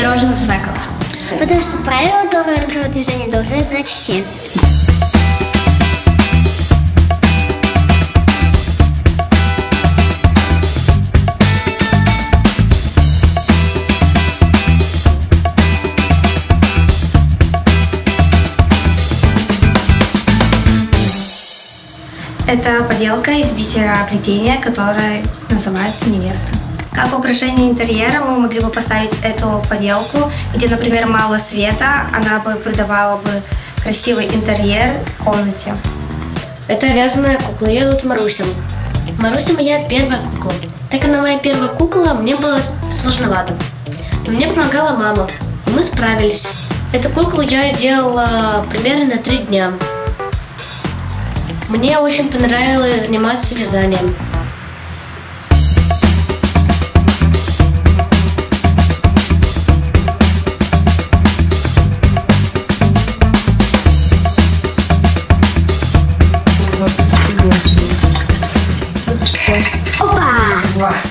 дорожных знаков. Потому что правила дорожного движения должны знать все. Это поделка из бисера плетения, которая называется невеста. Как украшение интерьера мы могли бы поставить эту поделку, где, например, мало света, она бы придавала бы красивый интерьер комнате. Это вязаная кукла, ее зовут Маруся. Маруся моя первая кукла. Так она моя первая кукла, мне было сложновато. Но мне помогала мама, мы справились. Эту куклу я сделала примерно на три дня. Мне очень понравилось заниматься вязанием.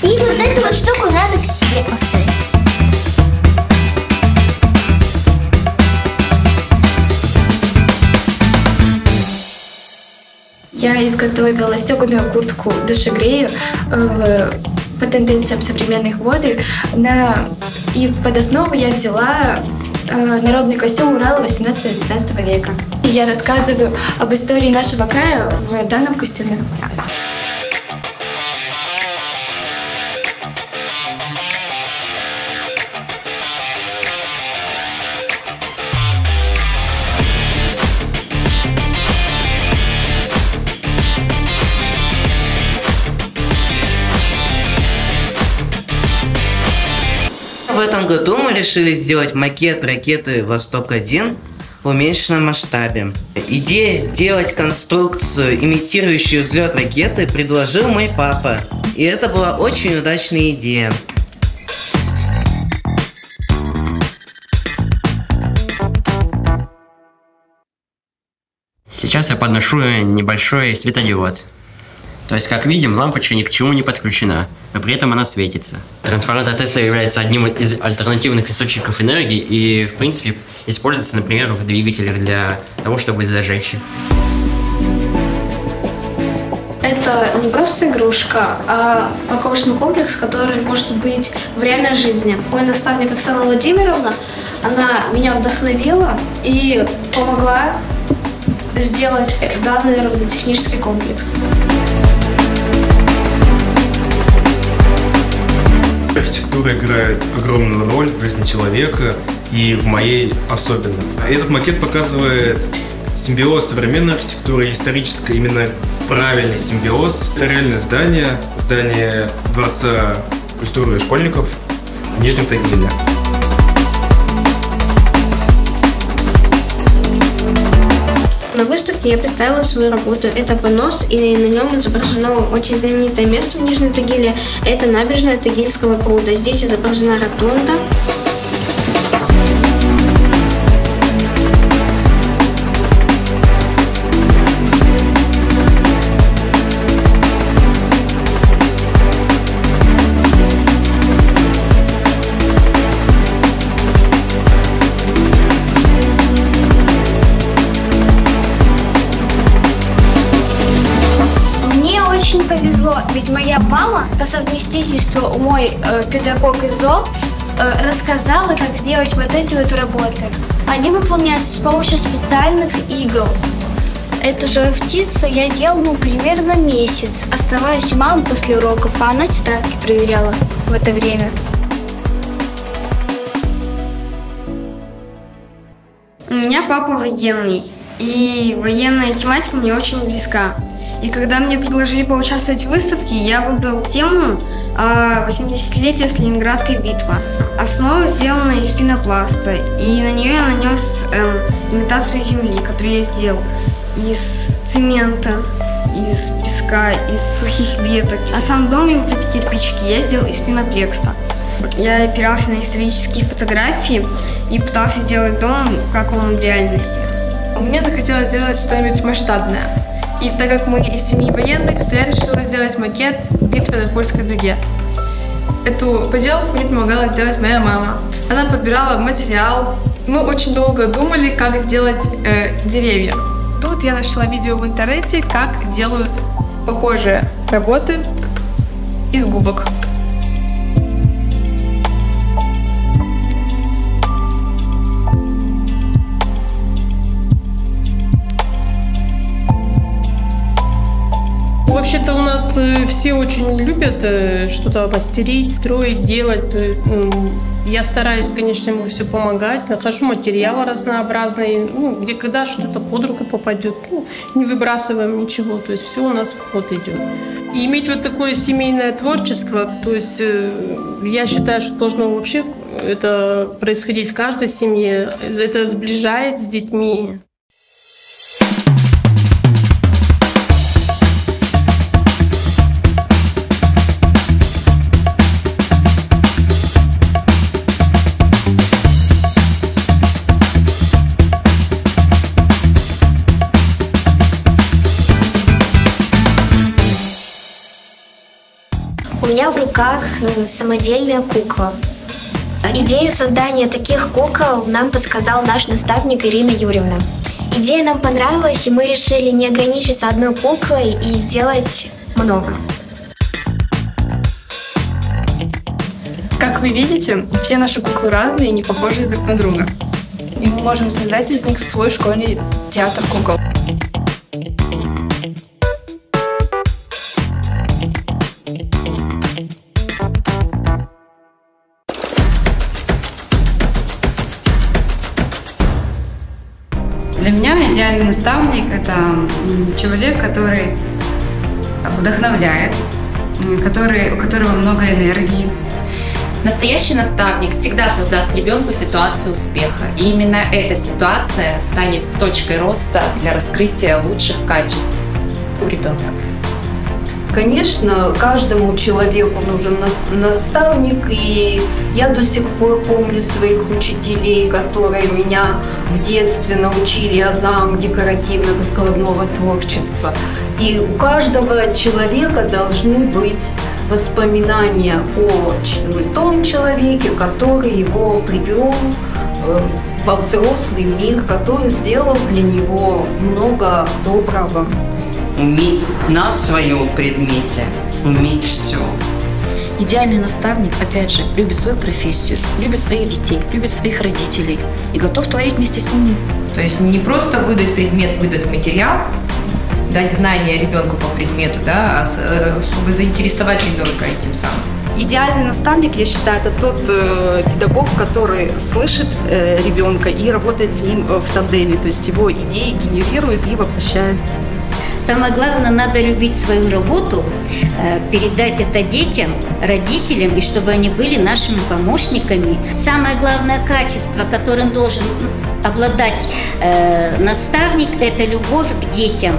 И вот эту вот штуку надо к себе поставить. Я изготовила стеганую куртку душегрею э, по тенденциям современных моды. На... И под основу я взяла э, народный костюм Урала 18-19 века. И я рассказываю об истории нашего края в данном костюме. В этом году мы решили сделать макет ракеты «Восток-1» в уменьшенном масштабе. Идея сделать конструкцию, имитирующую взлет ракеты, предложил мой папа. И это была очень удачная идея. Сейчас я подношу небольшой светодиод. То есть, как видим, лампочка ни к чему не подключена, но при этом она светится. Трансформатор Тесла является одним из альтернативных источников энергии и, в принципе, используется, например, в двигателях для того, чтобы зажечь. Это не просто игрушка, а парковочный комплекс, который может быть в реальной жизни. Мой наставник Оксана Владимировна, она меня вдохновила и помогла сделать данный робототехнический комплекс. Архитектура играет огромную роль в жизни человека и в моей особенно. Этот макет показывает симбиоз современной архитектуры и исторической, именно правильный симбиоз. Это реальное здание, здание Дворца культуры школьников в Нижнем Тагиле. На выставке я представила свою работу. Это понос, и на нем изображено очень знаменитое место в Нижнем Тагиле. Это набережная Тагильского пруда. Здесь изображена ротунда. Ведь моя мама по совместительству мой э, педагог из ЗОП э, рассказала, как сделать вот эти вот работы. Они выполняются с помощью специальных игл. Эту же птицу я делала ну, примерно месяц, оставаясь у мамы после уроков, а она тетрадки проверяла в это время. У меня папа военный, и военная тематика мне очень близка. И когда мне предложили поучаствовать в выставке, я выбрал тему а, 80-летие с Ленинградской битвы. Основа сделана из пенопласта, и на нее я нанес эм, имитацию земли, которую я сделал из цемента, из песка, из сухих веток. А сам дом и вот эти кирпичики я сделал из пеноплекса. Я опирался на исторические фотографии и пытался сделать дом, как он в реальности. Мне захотелось сделать что-нибудь масштабное. И так как мы из семьи военных, то я решила сделать макет битвы на Кольской дуге. Эту поделку мне помогала сделать моя мама. Она подбирала материал. Мы очень долго думали, как сделать э, деревья. Тут я нашла видео в интернете, как делают похожие работы из губок. Вообще-то у нас э, все очень любят э, что-то мастерить, строить, делать. М, Я стараюсь, конечно, ему все помогать. Нахожу материалы разнообразные. Ну, где когда что-то под руку попадет, ну, не выбрасываем ничего. То есть все у нас в ход идет. И иметь вот такое семейное творчество, то есть э, я считаю, что должно вообще это происходить в каждой семье. Это сближает с детьми. Меня в руках э, самодельная кукла. Идею создания таких кукол нам подсказал наш наставник Ирина Юрьевна. Идея нам понравилась, и мы решили не ограничиться одной куклой и сделать много. Как вы видите, все наши куклы разные и не похожи друг на друга. И мы можем создать из них свой школьный театр кукол. Идеальный наставник – это человек, который вдохновляет, который, у которого много энергии. Настоящий наставник всегда создаст ребенку ситуацию успеха. И именно эта ситуация станет точкой роста для раскрытия лучших качеств у ребенка. Конечно, каждому человеку нужен нас- наставник, и я до сих пор помню своих учителей, которые меня в детстве научили азам декоративно-прикладного творчества. И у каждого человека должны быть воспоминания о ч- том человеке, который его привел э, во взрослый мир, который сделал для него много доброго. Уметь на своем предмете, уметь все. Идеальный наставник, опять же, любит свою профессию, любит своих детей, любит своих родителей и готов творить вместе с ними. То есть не просто выдать предмет, выдать материал, дать знания ребенку по предмету, да, а э, чтобы заинтересовать ребенка этим самым. Идеальный наставник, я считаю, это тот э, педагог, который слышит э, ребенка и работает с ним э, в тандеме, то есть его идеи генерирует и воплощает. Самое главное, надо любить свою работу, э, передать это детям, родителям, и чтобы они были нашими помощниками. Самое главное качество, которым должен обладать э, наставник, это любовь к детям.